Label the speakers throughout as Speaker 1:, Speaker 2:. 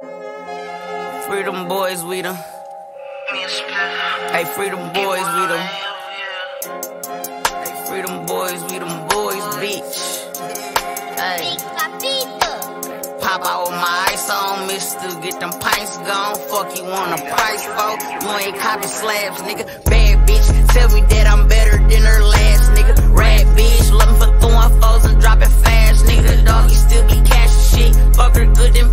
Speaker 1: Freedom boys, we them. Hey, freedom boys, we them. Hey, freedom boys, we them boys, bitch. Hey. Pop out with my ice on, mister. Get them pints gone. Fuck you on the price, folks. You ain't copy slabs, nigga. Bad bitch, tell me that I'm better than her last, nigga. Rad bitch, love me for throwing foes and dropping fast, nigga. Dog, you still be cashing shit. Fuck her good, then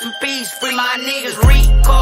Speaker 1: Rest in peace, free my niggas. Record,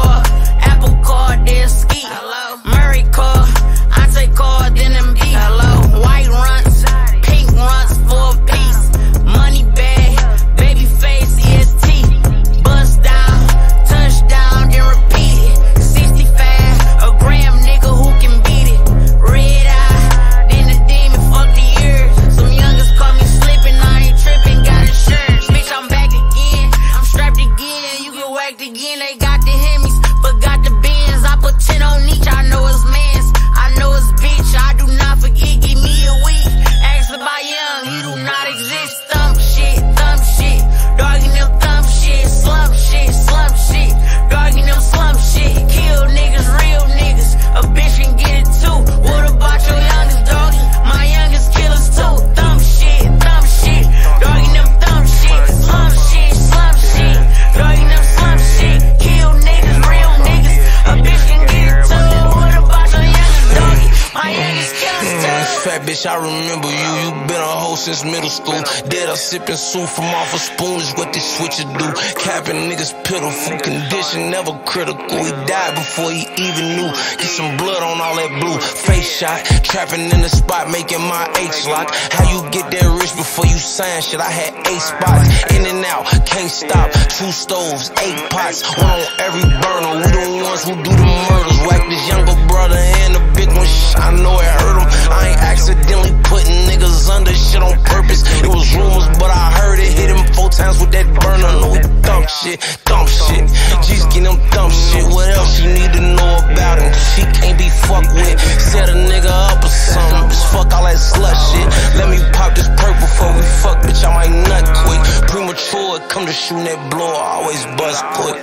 Speaker 1: bitch, I
Speaker 2: remember you. You been a hoe since middle school. Dead up sipping soup from off a spoon is what this switcher do. Capping niggas pitiful. Condition never critical. He died before he even knew. Get some blood on all that blue. Face shot. Trapping in the spot, making my H lock. How you get that rich before you sign shit? I had eight spots. In and out, can't stop. Two stoves, eight pots. One on every burner. We the ones who do the murders. Whack this younger brother and the big one. I know it hurt him. I ain't accidentally putting niggas under shit on purpose. It was rumors, but I heard it hit him four times with that burner. No, thump shit, thump shit. G's getting them thump shit. What else you need to know about him? She can't be fucked with. Set a nigga up or something. Just fuck all that slut shit. Let me pop this perk before we fuck, bitch. I might nut quick. Premature, come to shooting that blow. I always bust quick.